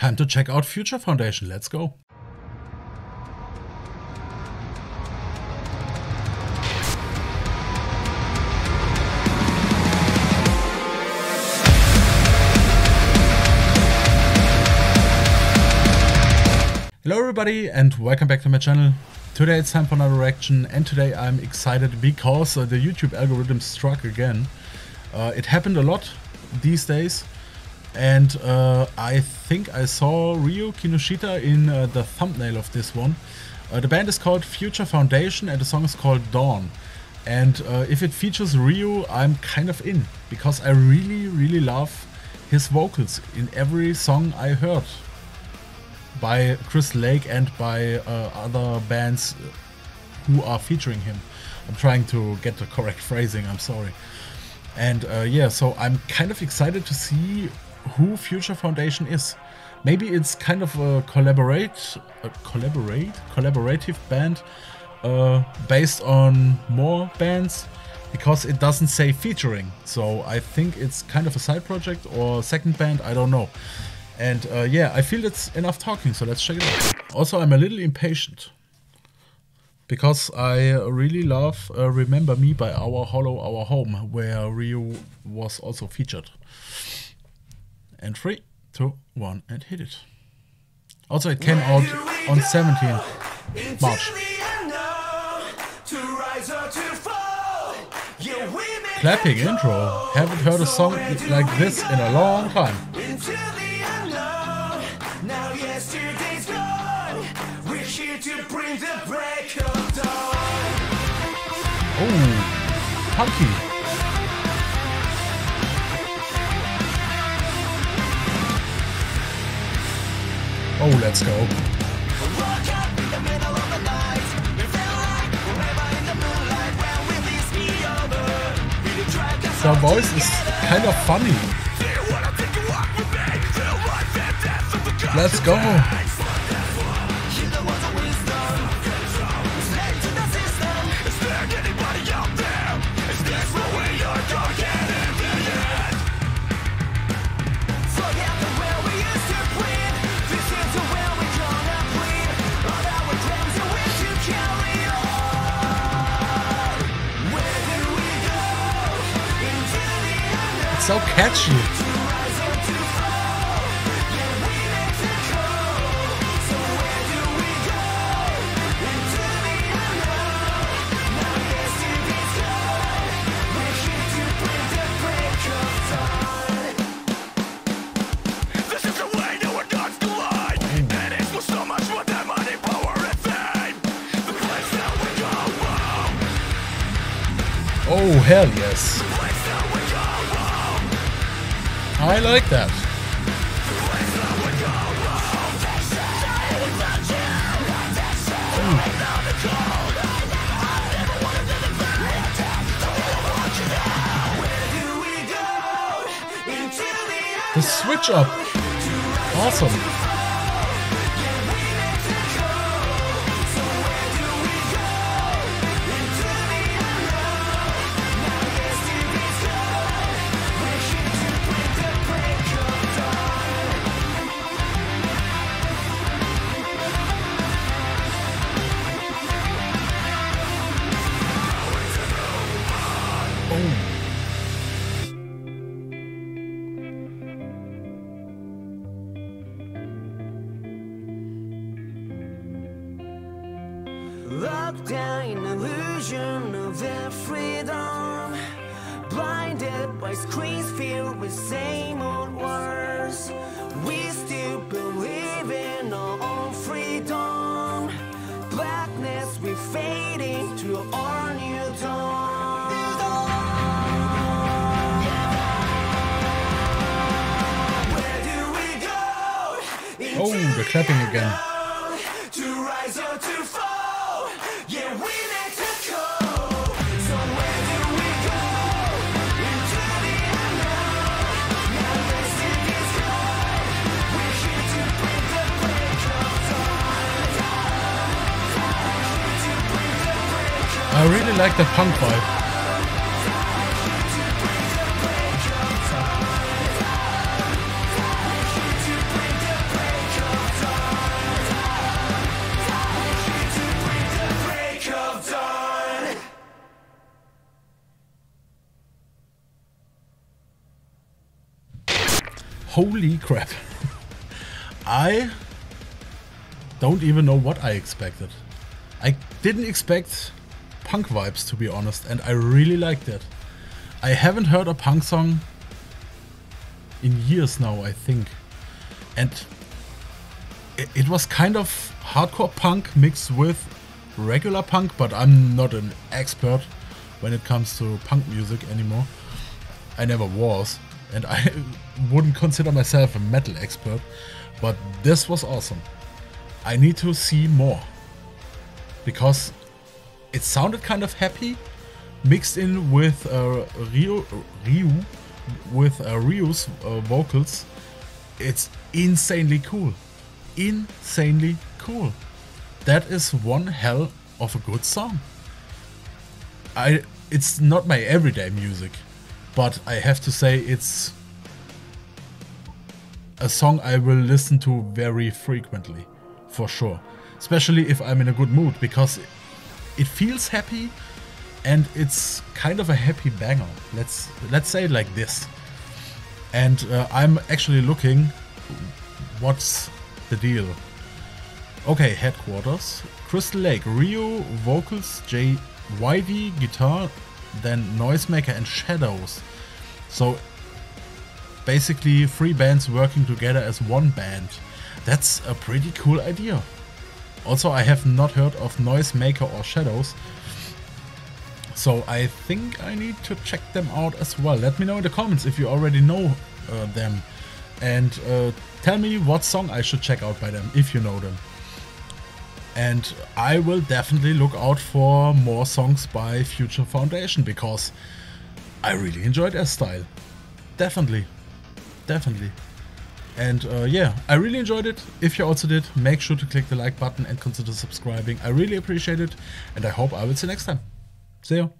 Time to check out Future Foundation. Let's go. Hello everybody and welcome back to my channel. Today it's time for another reaction and today I'm excited because uh, the YouTube algorithm struck again. Uh, it happened a lot these days and uh, I think I saw Ryu Kinoshita in uh, the thumbnail of this one. Uh, the band is called Future Foundation and the song is called Dawn. And uh, if it features Ryu, I'm kind of in because I really, really love his vocals in every song I heard by Crystal Lake and by uh, other bands who are featuring him. I'm trying to get the correct phrasing, I'm sorry. And uh, yeah, so I'm kind of excited to see who Future Foundation is. Maybe it's kind of a collaborate, a collaborate, collaborative band uh, based on more bands because it doesn't say featuring. So I think it's kind of a side project or second band, I don't know. And uh, yeah, I feel it's enough talking, so let's check it out. Also, I'm a little impatient because I really love uh, Remember Me by Our Hollow Our Home, where Ryu was also featured. And three, two, one, and hit it. Also, it came out on 17 March. Clapping intro. Haven't heard a song like this in a long time. Oh, punky. Oh, let's go. The voice is kind of funny. Let's go. So catchy. Oh, hell yes. I like that. The switch up. Awesome. Locked down in illusion of their freedom. Blinded by screens filled with same old words. We still believe in our own freedom. Blackness we fade into our new dawn. Oh, the clapping again. I really like the punk vibe. Holy crap. I don't even know what I expected. I didn't expect punk vibes to be honest and I really liked it. I haven't heard a punk song in years now I think and it, it was kind of hardcore punk mixed with regular punk but I'm not an expert when it comes to punk music anymore. I never was and I wouldn't consider myself a metal expert, but this was awesome. I need to see more because it sounded kind of happy, mixed in with uh, Ryu, Ryu with uh, Ryu's uh, vocals. It's insanely cool, insanely cool. That is one hell of a good song. I it's not my everyday music, but I have to say it's a song I will listen to very frequently, for sure. Especially if I'm in a good mood, because it feels happy and it's kind of a happy banger. Let's let's say it like this. And uh, I'm actually looking what's the deal. Okay, headquarters. Crystal Lake, Ryu, vocals, J YD, guitar, then Noisemaker and Shadows. So basically three bands working together as one band. That's a pretty cool idea. Also, I have not heard of Noisemaker or Shadows, so I think I need to check them out as well. Let me know in the comments if you already know uh, them, and uh, tell me what song I should check out by them, if you know them. And I will definitely look out for more songs by Future Foundation, because I really enjoyed their style. Definitely definitely. And uh, yeah, I really enjoyed it. If you also did, make sure to click the like button and consider subscribing. I really appreciate it, and I hope I will see you next time. See you.